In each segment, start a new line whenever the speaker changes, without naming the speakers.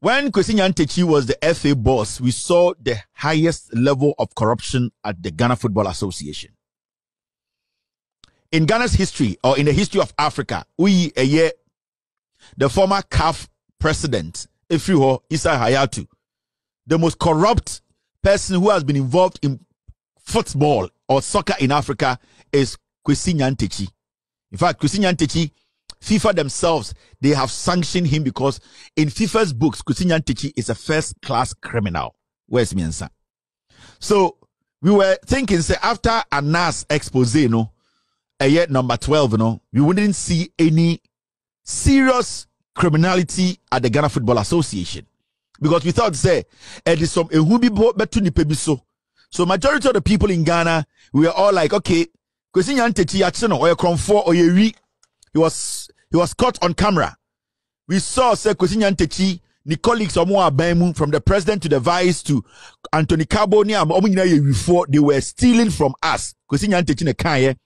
when Kwesi Nyantakyi was the FA boss, we saw the highest level of corruption at the Ghana Football Association. In Ghana's history, or in the history of Africa, we a year, the former CAF president, Afriho Issa Hayatou, the most corrupt person who has been involved in football or soccer in Africa is Kwesi Nyantakyi. In fact, Kwesi Nyantakyi FIFA themselves, they have sanctioned him because in FIFA's books, Kwesi Nyantakyi is a first class criminal. Where's Miensa? So we were thinking, say, after Anas expose, you know, a year number 12, you know, we wouldn't see any serious criminality at the Ghana Football Association. Because we thought, say, it is some so. So majority of the people in Ghana, we are all like, okay, Kwesi Nyantakyi, actually, or a or a he was he was caught on camera. We saw Sir Kwesi Nyantakyi, the colleagues of from the president to the vice to Anthony Carbonia, before they were stealing from us. Kwesi Nyantakyi Nekaye,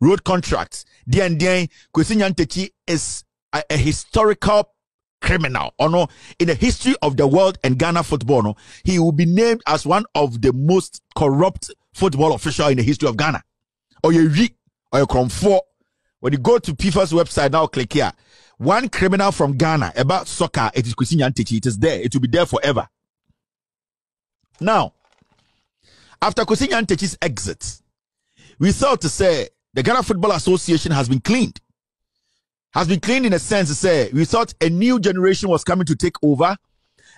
road contracts. Dien Dien, Kwesi Nyantakyi is a, a, historical criminal. Or no, in the history of the world and Ghana football, no, he will be named as one of the most corrupt football official in the history of Ghana. Or you or you four. When you go to FIFA's website now, click here. One criminal from Ghana about soccer, it is Kwesi Nyantakyi. It is there. It will be there forever. Now, after Kwesi Nyantakyi's exit, we thought to say the Ghana Football Association has been cleaned. Has been cleaned in a sense to say we thought a new generation was coming to take over.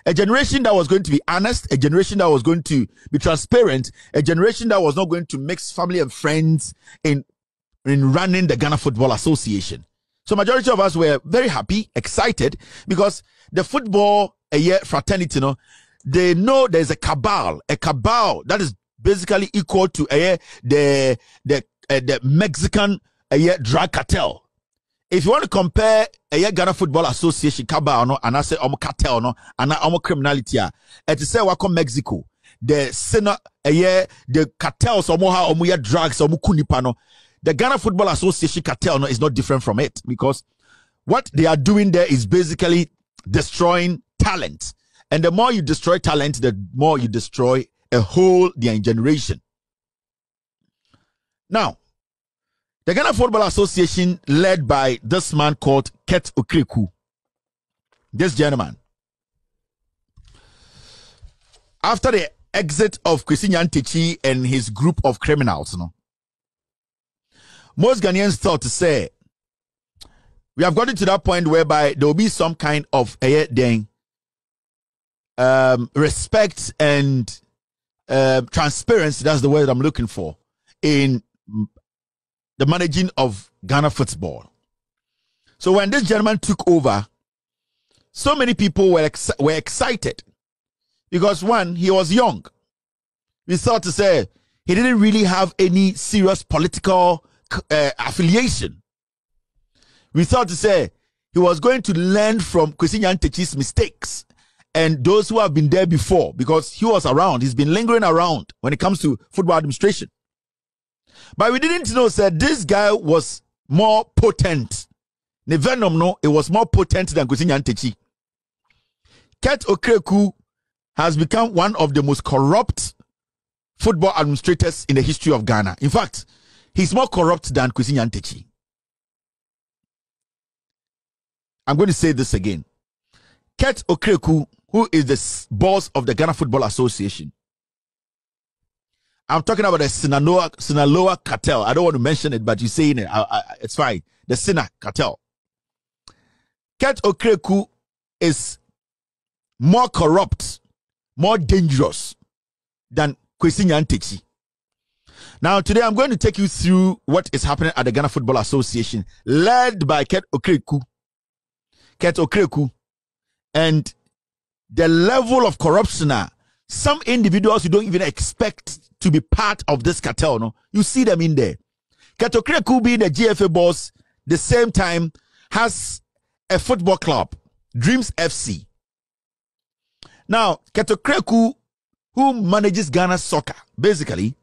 A generation that was going to be honest, a generation that was going to be transparent, a generation that was not going to mix family and friends in in running the Ghana Football Association. So majority of us were very happy, excited because the football a year fraternity, you know, they know there's a cabal, a cabal that is basically equal to a the the uh, the Mexican a drug cartel. If you want to compare a Ghana Football Association cabal no and I say um cartel no and um criminality, it is say wako Mexico. The Senate a the cartels um how um drugs um kunipa no the Ghana Football Association cartel no, is not different from it because what they are doing there is basically destroying talent. And the more you destroy talent, the more you destroy a whole generation. Now, the Ghana Football Association, led by this man called Kurt Okraku, this gentleman, after the exit of Kwesi Nyantakyi and his group of criminals, you know, most Ghanaians thought to say, we have gotten to that point whereby there will be some kind of uh, then, um, respect and uh, transparency. That's the word I'm looking for in the managing of Ghana football. So when this gentleman took over, so many people were ex- were excited because one, he was young. We thought to say he didn't really have any serious political uh, affiliation. We thought to say he was going to learn from Kwesi Nyantakyi's mistakes and those who have been there before because he was around. He's been lingering around when it comes to football administration. But we didn't know that this guy was more potent. The venom, no, it was more potent than Kwesi Nyantakyi. Kurt Okraku has become one of the most corrupt football administrators in the history of Ghana. In fact, He's more corrupt than Kwesi Nyantakyi. I'm going to say this again. Kurt Okraku, who is the boss of the Ghana Football Association. I'm talking about the Sinaloa, Sinaloa cartel. I don't want to mention it, but you're saying it. I, I, it's fine. The Sina cartel. Kurt Okraku is more corrupt, more dangerous than Kwesi Nyantakyi. Now, today I'm going to take you through what is happening at the Ghana Football Association, led by Kurt Okraku. Kurt Okraku. And the level of corruption now, some individuals you don't even expect to be part of this cartel, no? You see them in there. Kurt Okraku being the GFA boss, the same time has a football club, Dreams FC. Now, Kurt Okraku, who manages Ghana soccer, basically,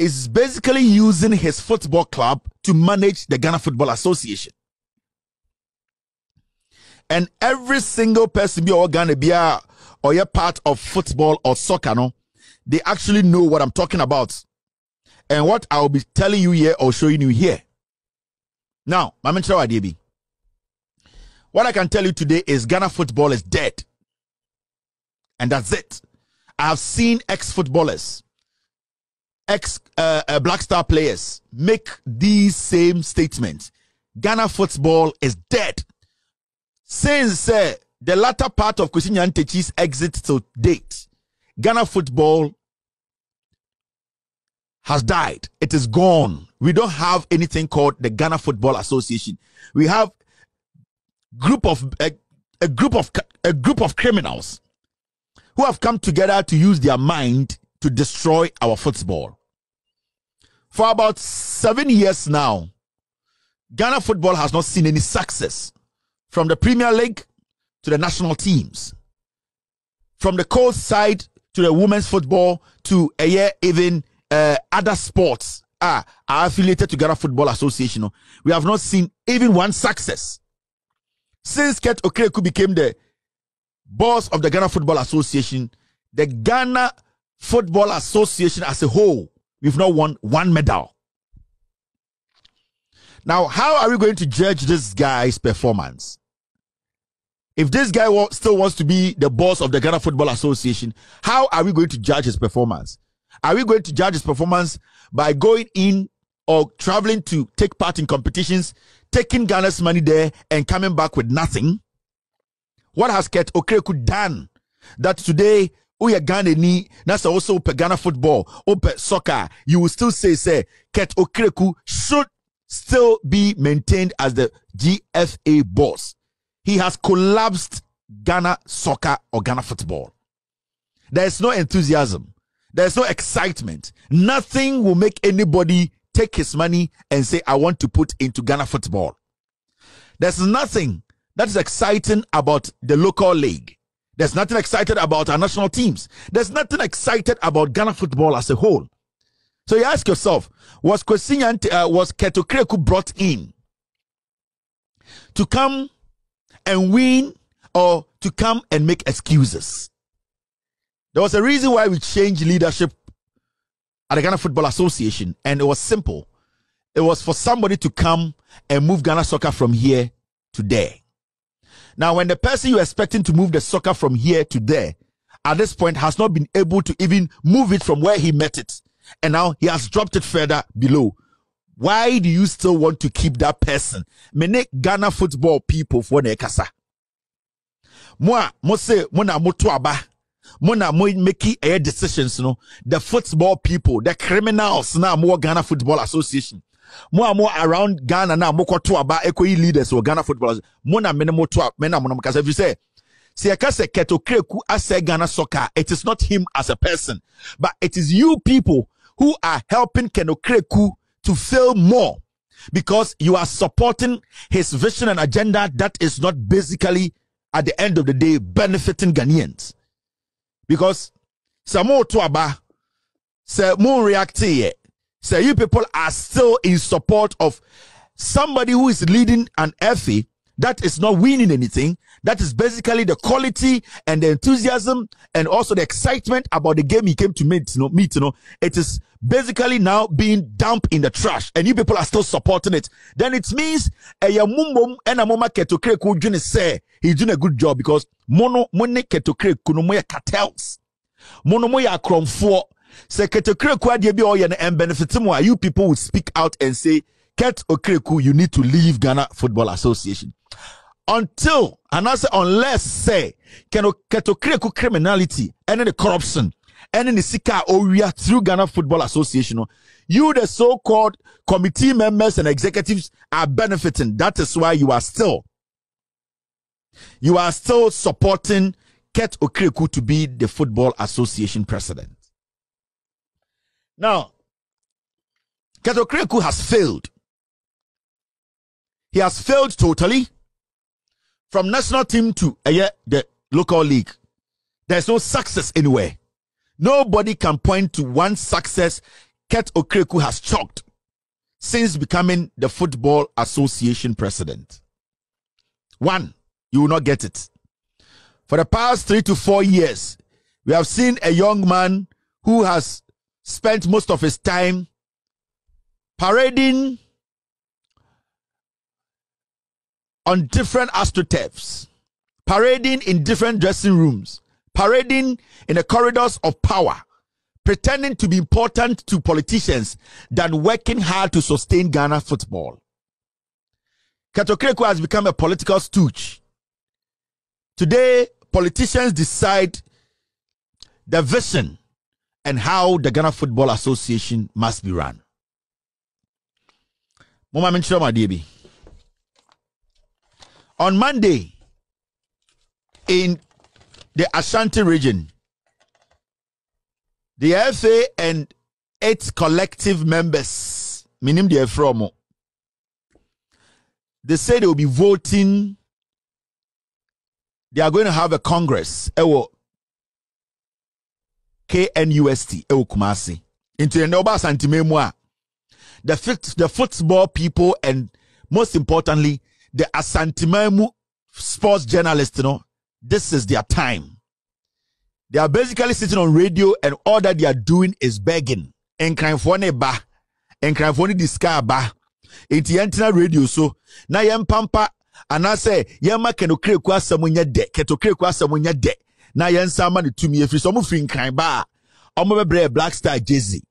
is basically using his football club to manage the Ghana Football Association. And every single person be Ghana be or you're part of football or soccer, no, they actually know what I'm talking about. And what I'll be telling you here or showing you here. Now, Mama Chawa What I can tell you today is Ghana football is dead. And that's it. I have seen ex footballers, ex uh, uh, Black Star players make these same statements. Ghana football is dead. Since uh, the latter part of Kwesi Nyantakyi's exit to date, Ghana football has died. It is gone. We don't have anything called the Ghana Football Association. We have group of a, a group of a group of criminals who have come together to use their mind to destroy our football. For about seven years now, Ghana football has not seen any success from the Premier League to the national teams, from the coast side to the women's football to a year even uh, other sports are, are affiliated to Ghana Football Association. We have not seen even one success since Kurt Okraku became the boss of the Ghana Football Association. The Ghana Football Association as a whole, we've not won one medal. Now, how are we going to judge this guy's performance? If this guy still wants to be the boss of the Ghana Football Association, how are we going to judge his performance? Are we going to judge his performance by going in or traveling to take part in competitions, taking Ghana's money there and coming back with nothing? What has Kurt Okraku done that today woyɛ ghana ni na sɛ also wopɛ ghana football wopɛ soccer you will still say say kurt okraku should still be maintained as the gfa boss he has collapsed ghana soccer or ghana football there is no enthusiasm there's no excitement. Nothing will make anybody take his money and say, I want to put into Ghana football. There's nothing that is exciting about the local league. There's nothing excited about our national teams. There's nothing excited about Ghana football as a whole. So you ask yourself, was Kwesinyant, uh, was Kurt Okraku brought in to come and win or to come and make excuses? There was a reason why we changed leadership at the Ghana Football Association, and it was simple. It was for somebody to come and move Ghana soccer from here to there. Now, when the person you're expecting to move the soccer from here to there at this point has not been able to even move it from where he met it, and now he has dropped it further below. Why do you still want to keep that person? Mene Ghana football people for Nekasa. kasa. Moi, mo se mo na mo aba mo na mo make a decisions no the football people the criminals na mo Ghana Football Association mo a mo around Ghana na mo kɔto aba ekoyi leaders wɔ Ghana Football mo na me ne mo to me na mo no kasa. Fi sɛ sɛ yɛka sɛ Kurt Okraku asɛ Ghana soccer. It is not him as a person but it is you people who are helping Kurt Okraku to fail more because you are supporting his vision and agenda that is not basically at the end of the day benefiting Ghanaians. Because sɛ moto aba sɛ mo react yɛ sɛ you people are still in support of somebody who is leading an FA that is not winning anything. That is basically the quality and the enthusiasm and also the excitement about the game he came to meet. You know, meet. You know, it is basically now being dumped in the trash, and you people are still supporting it. Then it means a mumbum and a mama ketokre kujune say he's doing a good job because mono mone ketokre kunomoya cartels, mono moya kromfo. Say ketokre kwadia bi oye and benefit you people would speak out and say. Kurt Okraku, you need to leave Ghana Football Association until and I say unless say can ketokreku criminality and the corruption and the sika area through Ghana Football Association. You, the so-called committee members and executives, are benefiting. That is why you are still you are still supporting Kurt Okraku to be the Football Association president. Now, Kurt Okraku has failed. He has failed totally from national team to uh, the local league. There's no success anywhere. Nobody can point to one success Kurt Okraku has chalked since becoming the Football Association president. One. you will not get it. For the past three to four years, we have seen a young man who has spent most of his time parading on different astroturfs, parading in different dressing rooms, parading in the corridors of power, pretending to be important to politicians than working hard to sustain Ghana football. Cato has become a political stooge. Today, politicians decide the vision and how the Ghana Football Association must be run. On Monday, in the Ashanti region, the FA and its collective members, minim the from, they say they will be voting. They are going to have a congress. KNUST ewo eh, Kumasi. Into the Noba Santimemua. The the football people and most importantly, the Asantimemu sports journalists, you know, this is their time. They are basically sitting on radio and all that they are doing is begging. Nkranfoɔ ne ba. Nkranfoɔ ne disika ba. Nti yɛntena radio so na yɛmpampa anaasɛ yɛma kɛnokreku asɛm nyɛ dɛ kɛtokreku asɛm nyɛ na yɛnsa ama no tumi ɛfiri sɛ ɔmo firi nkran ba a ɔmo bɛbrɛ black star jersey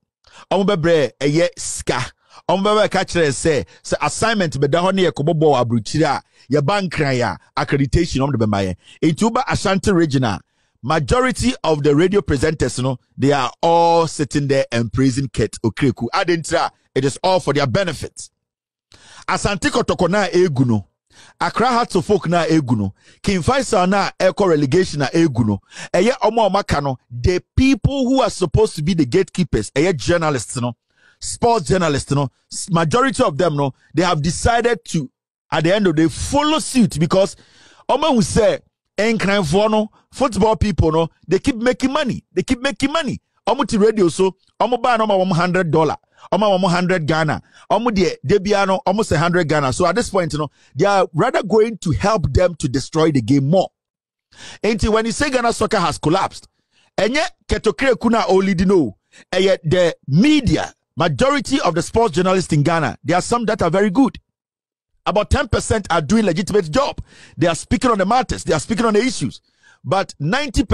ɔmo bɛbrɛ ɛyɛ sika ɔmo bɛbɛ ka kyerɛ sɛ sɛ assignment bɛda hɔ ne yɛ kɔbɔ bɔɔl aburukyire a yɛba nkran a accreditation ɔmo de bɛma yɛn nti woba ashanti region majority of the radio presenters know, they are all sitting there and praising Ket Okreku. Adentra, it is all for their benefit. Asante Kotoko na egu no. Accra Hearts of Oak na egu no. King Faisal na echo relegation na egu no. Omaka no. The people who are supposed to be the gatekeepers, eye journalists no. Sports journalists no. Majority of them no. They have decided to, at the end of the day, follow suit because omo who say nkranfoɔ no football people no they keep making money they keep making money ɔmo ti radio so ɔmo baa no ɔmo wɔn hundred dollar wɔn hundred ghana ɔmo deɛ debia no ɔmo sɛ hundred ghana so at this point no they are rather going to help them to destroy the game more nti when you say ghana soccer has collapsed ɛnyɛ kɛtɔkirɛku na ɔlidi no ɛyɛ the media majority of the sports journalists in ghana there are some that are very good about 10% are doing legitimate job. They are speaking on the matters. They are speaking on the issues. But 90%